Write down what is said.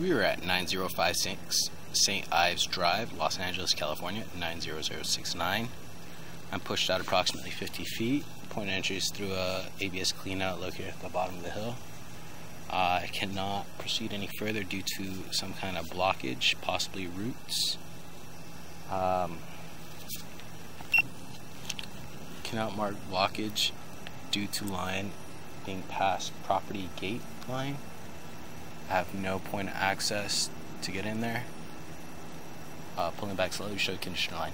We were at 9056 St. Ives Drive, Los Angeles, California, 90069. I'm pushed out approximately 50 feet. Point of entry is through a ABS cleanout located at the bottom of the hill. Uh, I cannot proceed any further due to some kind of blockage, possibly roots. Um, cannot mark blockage due to line being past property gate line. Have no point of access to get in there. Uh, pulling back slowly, show conditioner line.